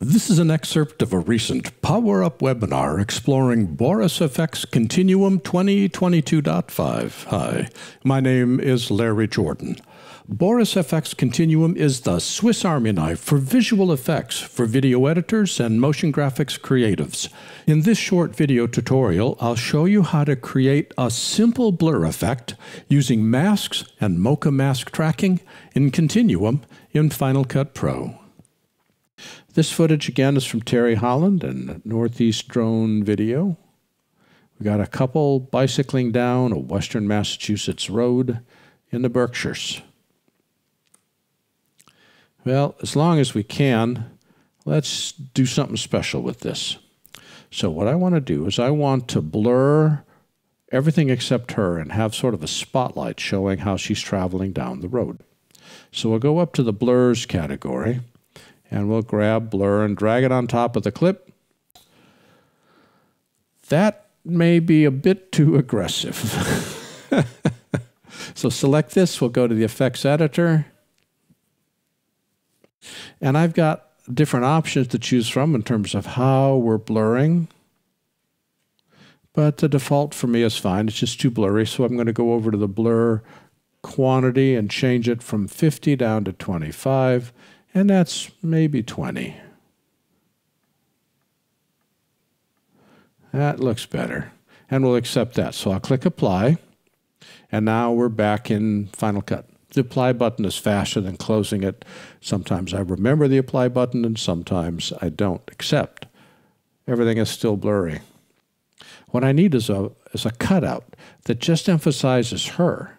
This is an excerpt of a recent Power Up webinar exploring Boris FX Continuum 2022.5. Hi, my name is Larry Jordan. Boris FX Continuum is the Swiss Army knife for visual effects for video editors and motion graphics creatives. In this short video tutorial, I'll show you how to create a simple blur effect using masks and Mocha mask tracking in Continuum in Final Cut Pro. This footage again is from Terry Holland and Northeast Drone Video. We got a couple bicycling down a western Massachusetts road in the Berkshires. Well, as long as we can, let's do something special with this. So what I want to do is I want to blur everything except her and have sort of a spotlight showing how she's traveling down the road. So we'll go up to the blurs category and we'll grab blur and drag it on top of the clip. That may be a bit too aggressive. so select this, we'll go to the effects editor. And I've got different options to choose from in terms of how we're blurring. But the default for me is fine. It's just too blurry. So I'm going to go over to the blur quantity and change it from 50 down to 25 and that's maybe 20. That looks better. And we'll accept that. So I'll click Apply. And now we're back in Final Cut. The Apply button is faster than closing it. Sometimes I remember the Apply button and sometimes I don't, except everything is still blurry. What I need is a, is a cutout that just emphasizes her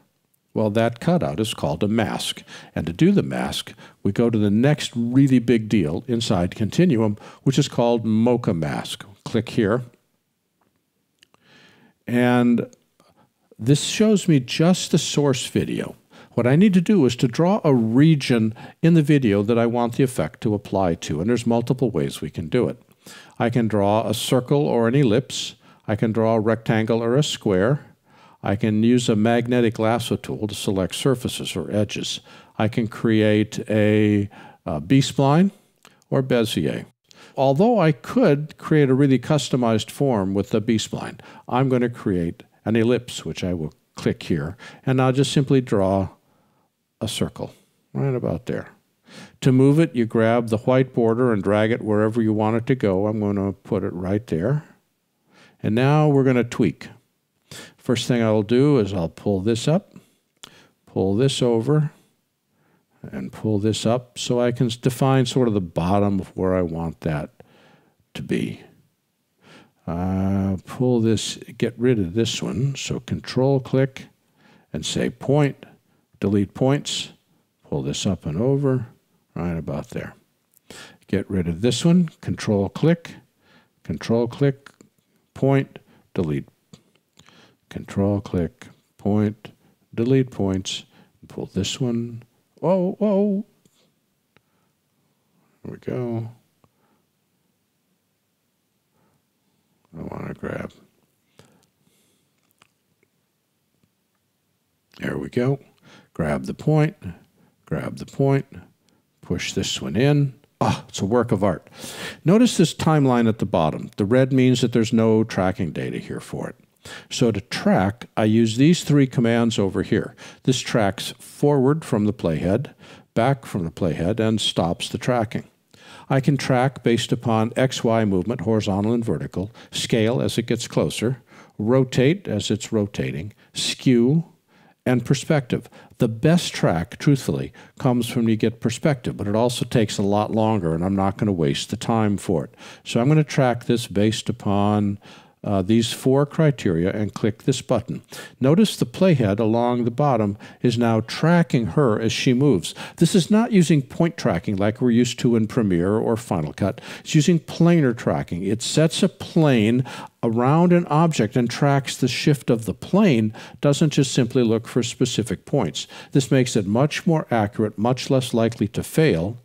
well, that cutout is called a mask. And to do the mask, we go to the next really big deal inside Continuum, which is called Mocha Mask. Click here. And this shows me just the source video. What I need to do is to draw a region in the video that I want the effect to apply to. And there's multiple ways we can do it. I can draw a circle or an ellipse. I can draw a rectangle or a square. I can use a magnetic lasso tool to select surfaces or edges. I can create a, a B-spline or Bezier. Although I could create a really customized form with the B-spline, I'm going to create an ellipse, which I will click here, and I'll just simply draw a circle right about there. To move it, you grab the white border and drag it wherever you want it to go. I'm going to put it right there. And now we're going to tweak. First thing I'll do is I'll pull this up, pull this over, and pull this up so I can define sort of the bottom of where I want that to be. Uh, pull this, get rid of this one. So control click and say point, delete points, pull this up and over, right about there. Get rid of this one, control click, control click, point, delete control click, point, delete points, pull this one. Whoa, whoa. There we go. I want to grab. There we go. Grab the point, grab the point, push this one in. Ah, it's a work of art. Notice this timeline at the bottom. The red means that there's no tracking data here for it. So to track, I use these three commands over here. This tracks forward from the playhead, back from the playhead, and stops the tracking. I can track based upon XY movement, horizontal and vertical, scale as it gets closer, rotate as it's rotating, skew, and perspective. The best track, truthfully, comes when you get perspective, but it also takes a lot longer, and I'm not going to waste the time for it. So I'm going to track this based upon uh, these four criteria and click this button. Notice the playhead along the bottom is now tracking her as she moves. This is not using point tracking like we're used to in Premiere or Final Cut. It's using planar tracking. It sets a plane around an object and tracks the shift of the plane, doesn't just simply look for specific points. This makes it much more accurate, much less likely to fail,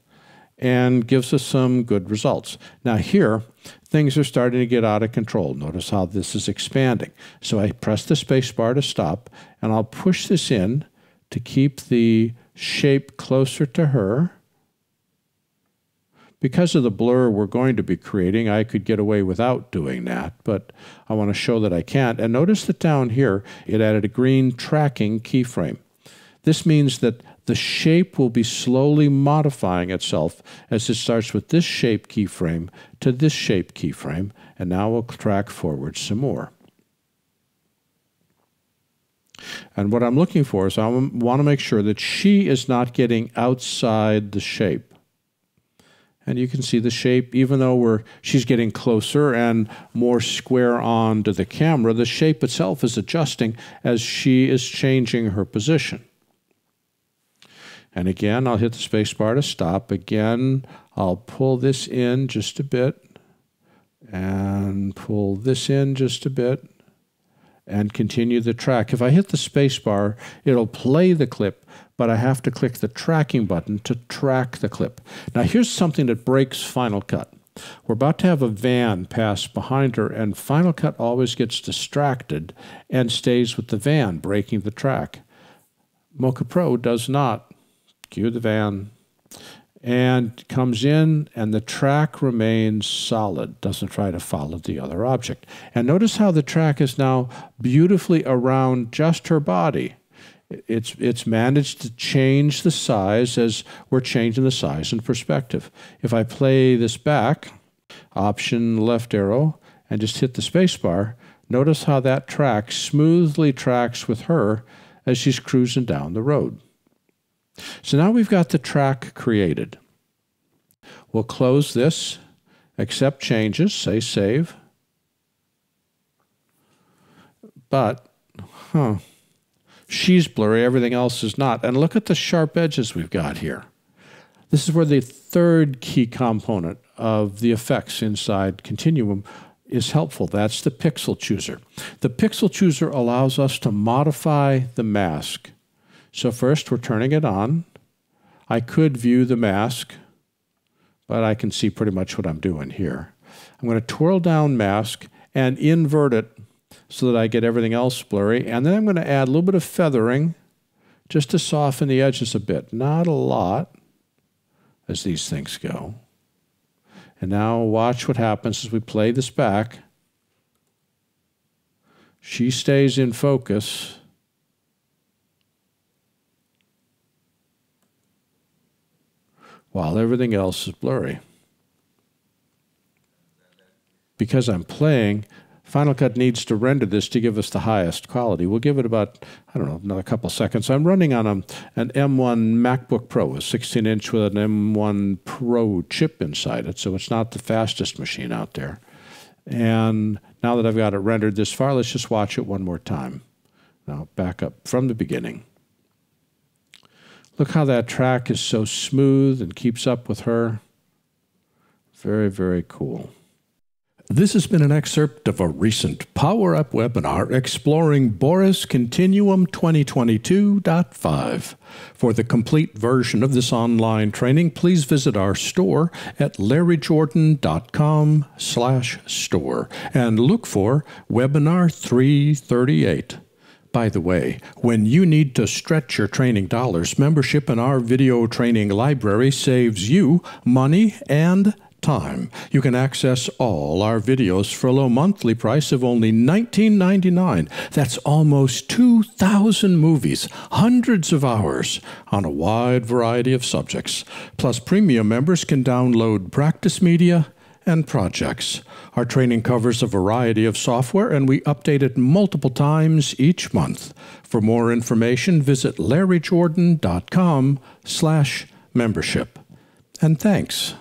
and gives us some good results. Now here, things are starting to get out of control. Notice how this is expanding. So I press the space bar to stop, and I'll push this in to keep the shape closer to her. Because of the blur we're going to be creating, I could get away without doing that, but I want to show that I can't. And notice that down here, it added a green tracking keyframe. This means that the shape will be slowly modifying itself as it starts with this shape keyframe to this shape keyframe, and now we'll track forward some more. And what I'm looking for is I want to make sure that she is not getting outside the shape. And you can see the shape, even though we're, she's getting closer and more square on to the camera, the shape itself is adjusting as she is changing her position. And again, I'll hit the space bar to stop. Again, I'll pull this in just a bit and pull this in just a bit and continue the track. If I hit the space bar, it'll play the clip, but I have to click the tracking button to track the clip. Now here's something that breaks Final Cut. We're about to have a van pass behind her, and Final Cut always gets distracted and stays with the van, breaking the track. Mocha Pro does not. Cue the van and comes in and the track remains solid, doesn't try to follow the other object. And notice how the track is now beautifully around just her body. It's, it's managed to change the size as we're changing the size and perspective. If I play this back, option left arrow, and just hit the spacebar, notice how that track smoothly tracks with her as she's cruising down the road. So now we've got the track created. We'll close this, accept changes, say save. But, huh, she's blurry, everything else is not. And look at the sharp edges we've got here. This is where the third key component of the effects inside Continuum is helpful. That's the pixel chooser. The pixel chooser allows us to modify the mask so first we're turning it on. I could view the mask, but I can see pretty much what I'm doing here. I'm going to twirl down mask and invert it so that I get everything else blurry. And then I'm going to add a little bit of feathering just to soften the edges a bit. Not a lot, as these things go. And now watch what happens as we play this back. She stays in focus. While everything else is blurry. Because I'm playing, Final Cut needs to render this to give us the highest quality. We'll give it about, I don't know, another couple seconds. I'm running on a, an M1 MacBook Pro, a 16 inch with an M1 Pro chip inside it, so it's not the fastest machine out there. And now that I've got it rendered this far, let's just watch it one more time. Now, back up from the beginning. Look how that track is so smooth and keeps up with her. Very, very cool. This has been an excerpt of a recent Power Up webinar exploring Boris Continuum 2022.5. For the complete version of this online training, please visit our store at larryjordan.com/store and look for webinar 338. By the way, when you need to stretch your training dollars, membership in our video training library saves you money and time. You can access all our videos for a low monthly price of only $19.99. That's almost 2,000 movies, hundreds of hours on a wide variety of subjects. Plus, premium members can download practice media and projects. Our training covers a variety of software and we update it multiple times each month. For more information, visit larryjordan.com slash membership. And thanks.